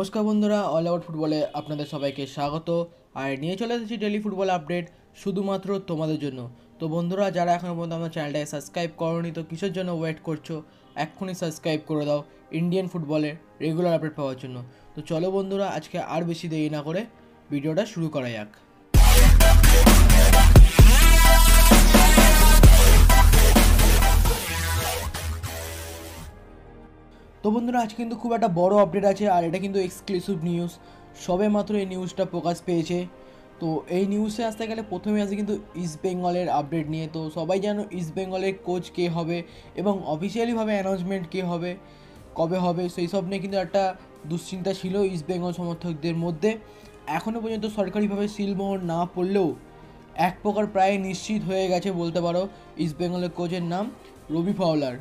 নমস্কার বন্ধুরা all out ফুটবলে আপনাদের সবাইকে স্বাগত। আর নিয়ে চলে এসেছি ডেলি ফুটবল আপডেট শুধুমাত্র তোমাদের জন্য। তো বন্ধুরা, যারা এখনও পর্যন্ত আমার চ্যানেলটাকে সাবস্ক্রাইব করনি, তো কিসের জন্য ওয়েট করছ? এক্ষুনি সাবস্ক্রাইব করে দাও ইন্ডিয়ান ফুটবলের রেগুলার আপডেট পাওয়ার জন্য। তো চলো বন্ধুরা, আজকে আর বেশি দেরি না করে ভিডিওটা শুরু করা যাক। তো বন্ধুরা আজ কিন্তু খুব একটা বড় আপডেট আছে, আর এটা কিন্তু এক্সক্লুসিভ নিউজ সবে মাত্র এই নিউজটা প্রকাশ পেয়েছে। তো এই নিউজে আসতে গেলে প্রথমে আসে কিন্তু ইস্ট বেঙ্গলের আপডেট নিয়ে। তো সবাই জানো ইস্ট বেঙ্গলের কোচ কে হবে এবং অফিসিয়ালিভাবে অ্যানাউন্সমেন্ট কে হবে, কবে হবে, সেই সব নিয়ে কিন্তু একটা দুশ্চিন্তা ছিল ইস্ট বেঙ্গল সমর্থকদের মধ্যে। এখনও পর্যন্ত সরকারিভাবে সিলমোহর না পড়লেও এক প্রকার প্রায় নিশ্চিত হয়ে গেছে বলতে পারো ইস্ট বেঙ্গলের কোচের নাম রবি ফাওলার।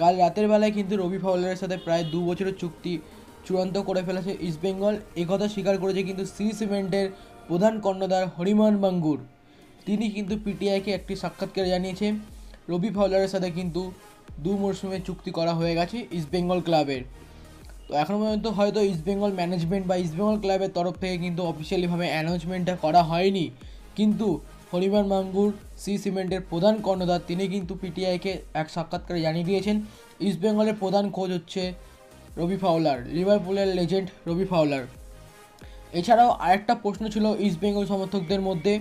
কাল রাতের বেলায় কিন্তু রবি ফাউলারের সাথে প্রায় দু বছরের চুক্তি চূড়ান্ত করে ফেলেছে ইস্টবেঙ্গল একথা স্বীকার করেছে কিন্তু সি সিমেন্টের প্রধান কর্ণধার হরিমান বাঙ্গুর। তিনি কিন্তু পিটিআইকে একটি সাক্ষাৎকারে জানিয়েছে, রবি ফাউলারের সাথে কিন্তু দু মরশুমে চুক্তি করা হয়ে গেছে ইস্টবেঙ্গল ক্লাবের। তো এখনও পর্যন্ত হয়তো ইস্টবেঙ্গল ম্যানেজমেন্ট বা ইস্টবেঙ্গল ক্লাবের তরফ থেকে কিন্তু অফিসিয়ালিভাবে অ্যানাউন্সমেন্টটা করা হয়নি। কিন্তু হরিমান মাঙ্গুর, সি সিমেন্টের প্রধান কর্ণধার, তিনি কিন্তু পিটিআইকে এক সাক্ষাৎকারে জানিয়ে দিয়েছেন ইস্টবেঙ্গলের প্রধান কোচ হচ্ছে রবি ফাউলার লিভারপুলের লেজেন্ড রবি ফাউলার এছাড়াও আরেকটা প্রশ্ন ছিল ইস্টবেঙ্গল সমর্থকদের মধ্যে,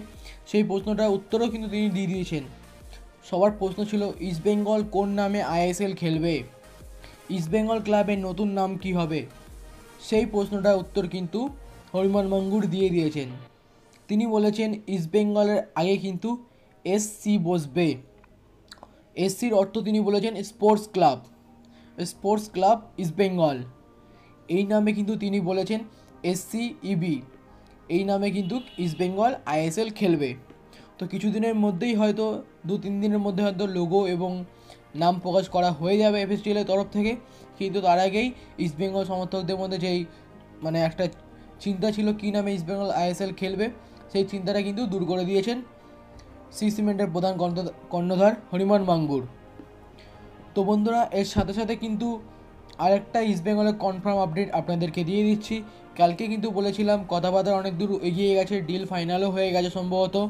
সেই প্রশ্নটার উত্তরও কিন্তু তিনি দিয়ে দিয়েছেন। সবার প্রশ্ন ছিল ইস্টবেঙ্গল কোন নামে আইএসএল খেলবে? ইস্টবেঙ্গল ক্লাবের নতুন নাম কি হবে? সেই প্রশ্নটার উত্তর কিন্তু হরিমান মাঙ্গুর দিয়ে দিয়েছেন। তিনি বলেছেন ইস্টবেঙ্গলের আগে কিন্তু এসসি বসবে। এসসির অর্থ তিনি বলেছেন, sports club. Sports club East Bengal এই নামে কিন্তু তিনি বলেছেন এসসি ইবি এই নামে কিন্তু ইস্টবেঙ্গল আইএসএল খেলবে। তো কিছুদিনের মধ্যেই হয়তো, দু তিন দিনের মধ্যে হয়তো লোগো এবং নাম প্রকাশ করা হয়ে যাবে এফএসটিএলের তরফ থেকে। কিন্তু তার আগেই ইস্টবেঙ্গল সমর্থকদের মধ্যে যেই মানে একটা চিন্তা ছিল, কী নামে ইস্টবেঙ্গল আইএসএল খেলবে সেই চিন্তাটা কিন্তু দূর করে দিয়েছেন সি সিমেন্টের প্রধান কর্ণ- কর্ণধার হরিমান মাঙ্গুর। তো বন্ধুরা, এর সাথে সাথে কিন্তু আরেকটা ইস্টবেঙ্গলের কনফার্ম আপডেট আপনাদেরকে দিয়ে দিচ্ছি। কালকে কিন্তু বলেছিলাম কথাবার্তা অনেক দূর এগিয়ে গেছে ডিল ফাইনালও হয়ে গেছে সম্ভবত।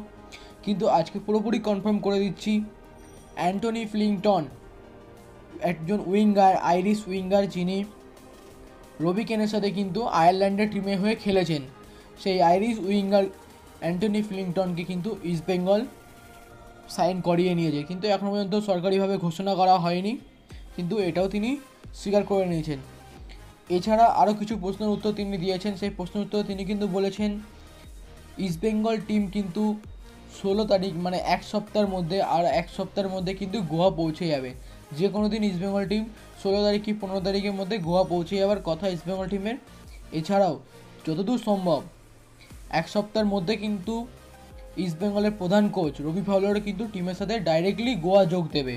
কিন্তু আজকে পুরোপুরি কনফার্ম করে দিচ্ছি, অ্যান্টনি ফ্লিংটন, একজন উইঙ্গার, আইরিশ উইঙ্গার যিনি রবি কেনের সাথে কিন্তু আয়ারল্যান্ডের টিমে হয়ে খেলেছেন। সেই আইরিশ উইঙ্গার অ্যান্টনি ফ্লিংটনকে কিন্তু ইস্টবেঙ্গল সাইন করিয়ে নিয়েছে। কিন্তু এখনও পর্যন্ত সরকারিভাবে ঘোষণা করা হয়নি, কিন্তু এটাও তিনি স্বীকার করে নিয়েছেন। এছাড়া আরও কিছু প্রশ্নের উত্তর তিনি দিয়েছেন। সেই প্রশ্নের উত্তর তিনি কিন্তু বলেছেন ইস্টবেঙ্গল টিম কিন্তু ষোলো তারিখ মানে এক সপ্তাহের মধ্যে আর এক সপ্তাহের মধ্যে কিন্তু গোয়া পৌঁছে যাবে। যে কোনো দিন ইস্টবেঙ্গল টিম ষোলো তারিখ কি পনেরো তারিখের মধ্যে গোয়া পৌঁছে যাওয়ার কথা ইস্টবেঙ্গল টিমের। এছাড়াও, যতদূর সম্ভব এক সপ্তাহের মধ্যে কিন্তু ইস্টবেঙ্গলের প্রধান কোচ রবি ফাউলার কিন্তু টিমের সাথে ডাইরেক্টলি গোয়া যোগ দেবে।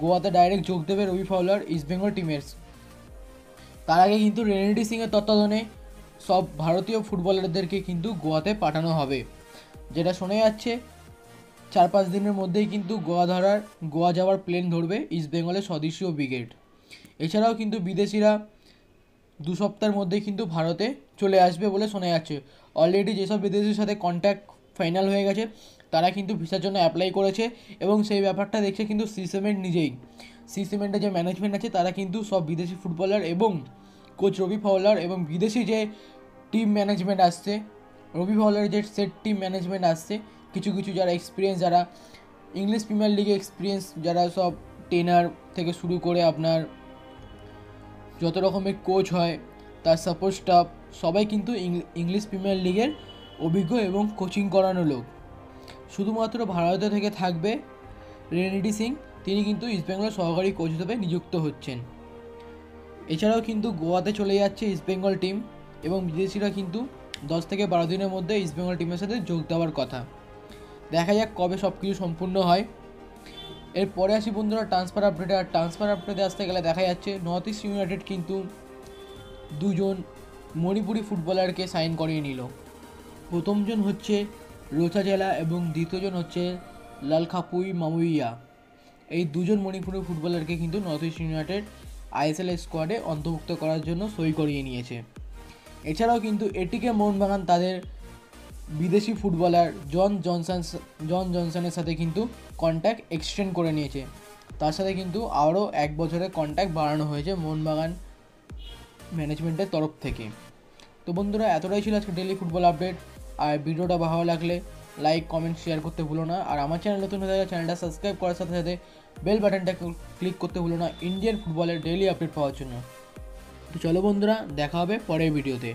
গোয়াতে ডাইরেক্ট যোগ দেবে রবি ফাউলার ইস্টবেঙ্গল টিমের তার আগে কিন্তু রেনেডি সিংয়ের তত্ত্বাবধানে সব ভারতীয় ফুটবলারদেরকে কিন্তু গোয়াতে পাঠানো হবে। যেটা শোনা যাচ্ছে চার পাঁচ দিনের মধ্যেই কিন্তু গোয়া ধরার, গোয়া যাওয়ার প্লেন ধরবে ইস্টবেঙ্গলের স্বদেশীয় ব্রিগেড এছাড়াও কিন্তু বিদেশিরা দু সপ্তাহের মধ্যেই কিন্তু ভারতে চলে আসবে বলে শোনা যাচ্ছে। অলরেডি যেসব বিদেশির সাথে কন্ট্যাক্ট ফাইনাল হয়ে গেছে, তারা কিন্তু ভিসার জন্য অ্যাপ্লাই করেছে এবং সেই ব্যাপারটা দেখছে কিন্তু সি সিমেন্ট নিজেই। সি সিমেন্টের যে ম্যানেজমেন্ট আছে, তারা কিন্তু সব বিদেশি ফুটবলার এবং কোচ রবি ফাউলার এবং বিদেশি যে টিম ম্যানেজমেন্ট আসছে, রবি ফাউলারের যে সেট টিম ম্যানেজমেন্ট আসছে, কিছু কিছু যারা এক্সপিরিয়েন্স যারা ইংলিশ প্রিমিয়ার লিগে এক্সপিরিয়েন্স যারা সব ট্রেনার থেকে শুরু করে আপনার যত রকমের কোচ হয়, তার সাপোর্ট স্টাফ সবাই কিন্তু ইংলিশ প্রিমিয়ার লিগের অভিজ্ঞ এবং কোচিং করানো লোক। শুধুমাত্র ভারতে থেকে থাকবে রেনিডি সিং, তিনি কিন্তু ইস্টবেঙ্গলের সহকারী কোচ হিসেবে নিযুক্ত হচ্ছেন। এছাড়াও কিন্তু গোয়াতে চলে যাচ্ছে ইস্টবেঙ্গল টিম এবং বিদেশিরা কিন্তু দশ থেকে বারো দিনের মধ্যে ইস্টবেঙ্গল টিমের সাথে যোগ দেওয়ার কথা। দেখা যাক কবে সব কিছু সম্পূর্ণ হয়। এরপরে আসি বন্ধুরা ট্রান্সফার আপডেটে আর ট্রান্সফার আপডেটে আসতে গেলে দেখা যাচ্ছে নর্থ ইস্ট ইউনাইটেড কিন্তু দুজন মণিপুরি ফুটবলারকে সাইন করিয়ে নিল। প্রথমজন হচ্ছে রোচা জেলা এবং দ্বিতীয়জন হচ্ছে লালখাপুই মামুইয়া। এই দুজন মণিপুরি ফুটবলারকে কিন্তু নর্থ ইস্ট ইউনাইটেড আইএসএল স্কোয়াডে অন্তর্ভুক্ত করার জন্য সই করিয়ে নিয়েছে। এছাড়াও কিন্তু এটিকে মোহনবাগান তাদের বিদেশি ফুটবলার জন জনসন, জন জনসনের সাথে কিন্তু কন্ট্যাক্ট এক্সটেন্ড করে নিয়েছে। তার সাথে কিন্তু আরও এক বছরের কন্ট্যাক্ট বাড়ানো হয়েছে মোহনবাগান ম্যানেজমেন্টের তরফ থেকে। তো বন্ধুরা, এতটাই ছিল আজকে ডেলি ফুটবল আপডেট আর ভিডিওটা ভালো লাগলে লাইক কমেন্ট শেয়ার করতে ভুলো না। আর আমার চ্যানেল নতুন হয়ে থাকলে চ্যানেলটা সাবস্ক্রাইব করার সাথে সাথে বেল বাটনটা ক্লিক করতে ভুলো না ইন্ডিয়ান ফুটবলের ডেলি আপডেট পাওয়ার জন্য। তো চলো বন্ধুরা, দেখা হবে পরের ভিডিওতে